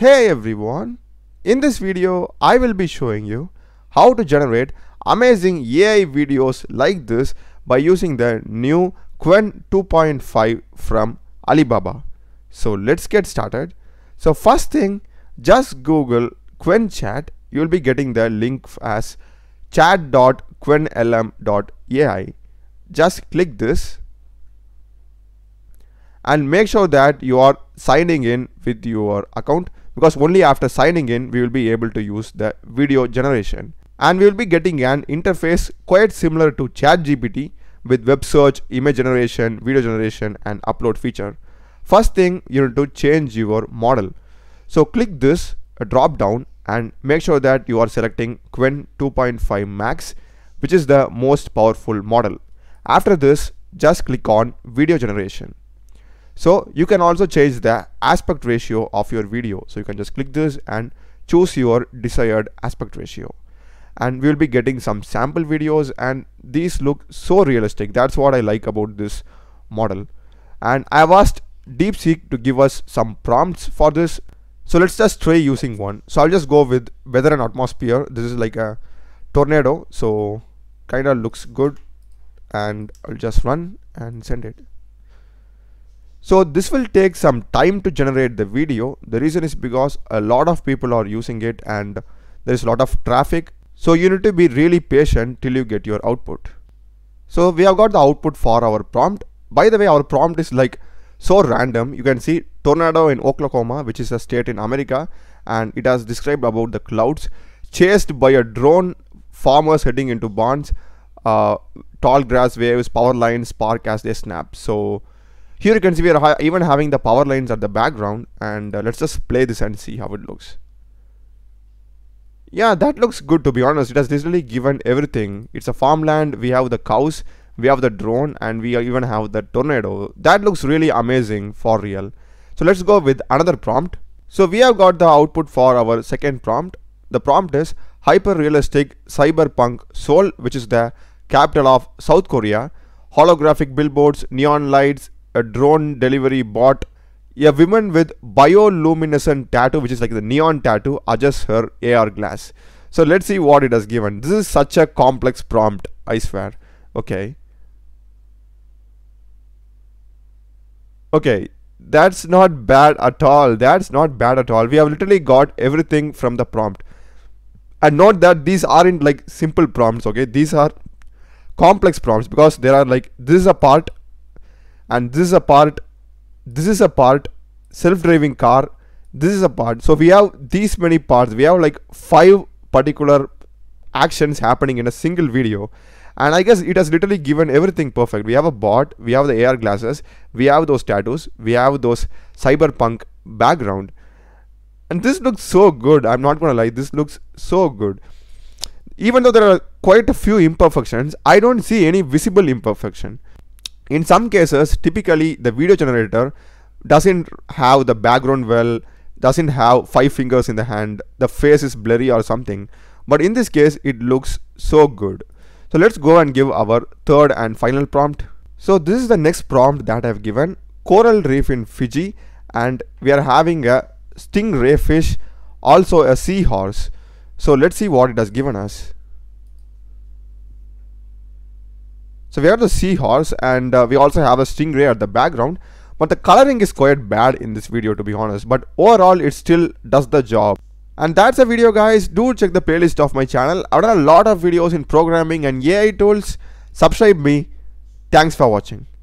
Hey everyone, in this video I will be showing you how to generate amazing AI videos like this by using the new Qwen 2.5 from Alibaba. So let's get started. So first thing just google Qwen chat you will be getting the link as chat.qwenlm.ai just click this and make sure that you are signing in with your account because only after signing in we will be able to use the video generation and we will be getting an interface quite similar to ChatGPT with web search, image generation, video generation and upload feature. First thing you need to change your model. So click this uh, drop down and make sure that you are selecting Qwen 2.5 Max which is the most powerful model. After this just click on video generation. So you can also change the aspect ratio of your video. So you can just click this and choose your desired aspect ratio. And we will be getting some sample videos and these look so realistic. That's what I like about this model. And I have asked DeepSeek to give us some prompts for this. So let's just try using one. So I'll just go with weather and atmosphere. This is like a tornado. So kind of looks good and I'll just run and send it. So this will take some time to generate the video. The reason is because a lot of people are using it and there is a lot of traffic. So you need to be really patient till you get your output. So we have got the output for our prompt. By the way, our prompt is like so random. You can see tornado in Oklahoma, which is a state in America. And it has described about the clouds chased by a drone, farmers heading into barns, uh, tall grass waves, power lines spark as they snap. So here you can see we are even having the power lines at the background and uh, let's just play this and see how it looks. Yeah, that looks good to be honest. It has literally given everything. It's a farmland. We have the cows, we have the drone and we even have the tornado. That looks really amazing for real. So let's go with another prompt. So we have got the output for our second prompt. The prompt is hyper realistic cyberpunk Seoul which is the capital of South Korea. Holographic billboards, neon lights, a drone delivery bot, a woman with bioluminescent tattoo, which is like the neon tattoo, adjusts her AR glass. So let's see what it has given. This is such a complex prompt, I swear. Okay. Okay, that's not bad at all. That's not bad at all. We have literally got everything from the prompt. And note that these aren't like simple prompts, okay? These are complex prompts because there are like, this is a part and this is a part this is a part self-driving car. This is a part. So we have these many parts. We have like five particular actions happening in a single video. And I guess it has literally given everything perfect. We have a bot we have the AR glasses we have those tattoos we have those cyberpunk background. And this looks so good I'm not gonna lie this looks so good. Even though there are quite a few imperfections I don't see any visible imperfection in some cases, typically the video generator doesn't have the background well, doesn't have five fingers in the hand, the face is blurry or something. But in this case, it looks so good. So let's go and give our third and final prompt. So this is the next prompt that I've given. Coral reef in Fiji and we are having a stingray fish, also a seahorse. So let's see what it has given us. So we have the seahorse and uh, we also have a stingray at the background. But the coloring is quite bad in this video to be honest. But overall it still does the job. And that's the video guys. Do check the playlist of my channel. I've done a lot of videos in programming and AI tools. Subscribe me. Thanks for watching.